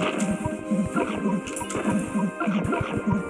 Ik not going to do it. I'm not going to do it. I'm not going to.